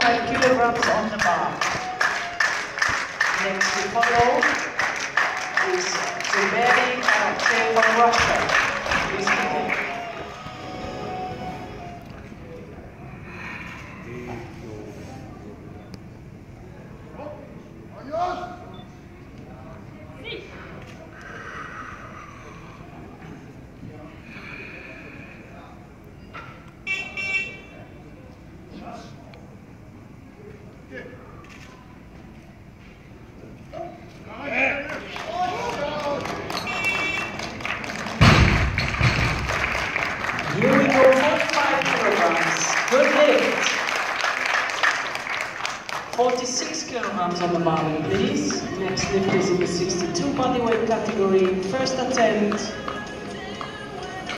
45 kilograms on the bar. Next to follow is Zuberi Arakche from Russia. Please begin. 46 kilograms on the bottom, please. Next lift is in the 62 bodyweight category. First attempt,